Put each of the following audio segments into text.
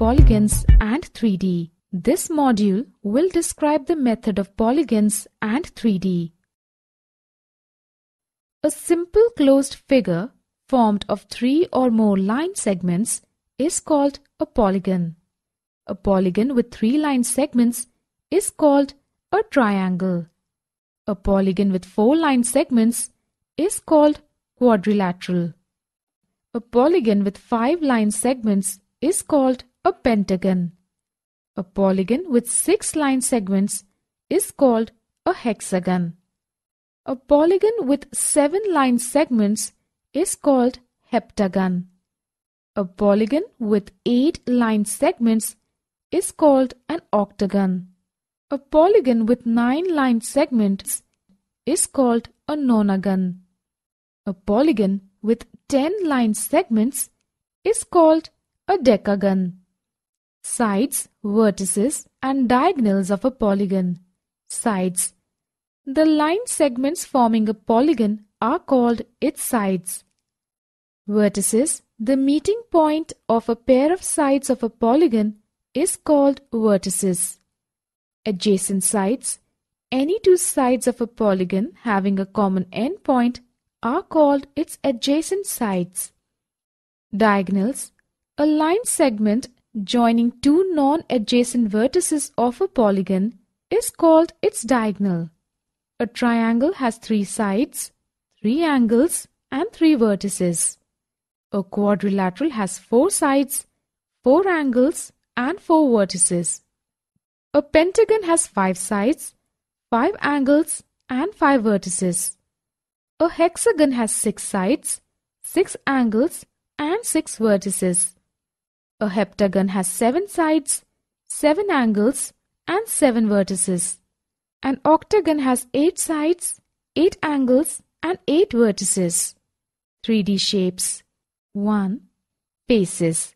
polygons and 3D. This module will describe the method of polygons and 3D. A simple closed figure formed of three or more line segments is called a polygon. A polygon with three line segments is called a triangle. A polygon with four line segments is called quadrilateral. A polygon with five line segments is called a pentagon. A polygon with six line segments is called a hexagon. A polygon with seven line segments is called heptagon. A polygon with eight line segments is called an octagon. A polygon with nine line segments is called a nonagon. A polygon with 10 line segments is called a decagon. Sides, vertices and diagonals of a polygon. Sides. The line segments forming a polygon are called its sides. Vertices. The meeting point of a pair of sides of a polygon is called vertices. Adjacent sides. Any two sides of a polygon having a common endpoint are called its adjacent sides. Diagonals. A line segment joining two non-adjacent vertices of a polygon is called its diagonal. A triangle has three sides, three angles and three vertices. A quadrilateral has four sides, four angles and four vertices. A pentagon has five sides, five angles and five vertices. A hexagon has six sides, six angles and six vertices. A heptagon has seven sides, seven angles and seven vertices. An octagon has eight sides, eight angles and eight vertices. 3D shapes 1. Faces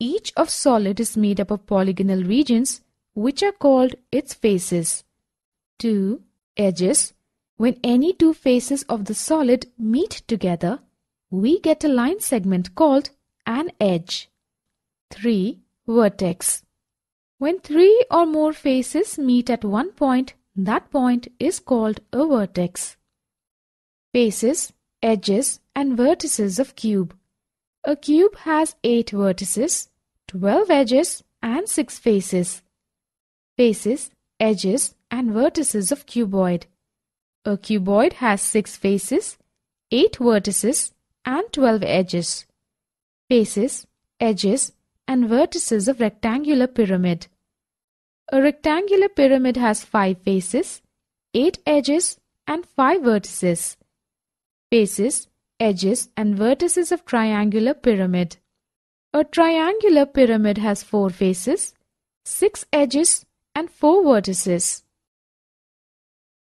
Each of solid is made up of polygonal regions which are called its faces. 2. Edges when any two faces of the solid meet together, we get a line segment called an edge. 3. Vertex. When three or more faces meet at one point, that point is called a vertex. Faces, edges and vertices of cube. A cube has 8 vertices, 12 edges and 6 faces. Faces, edges and vertices of cuboid. A cuboid has 6 faces, 8 vertices and 12 edges. Faces, edges and vertices of rectangular pyramid. A rectangular pyramid has 5 faces, 8 edges and 5 vertices. Faces, edges and vertices of triangular pyramid. A triangular pyramid has 4 faces, 6 edges and 4 vertices.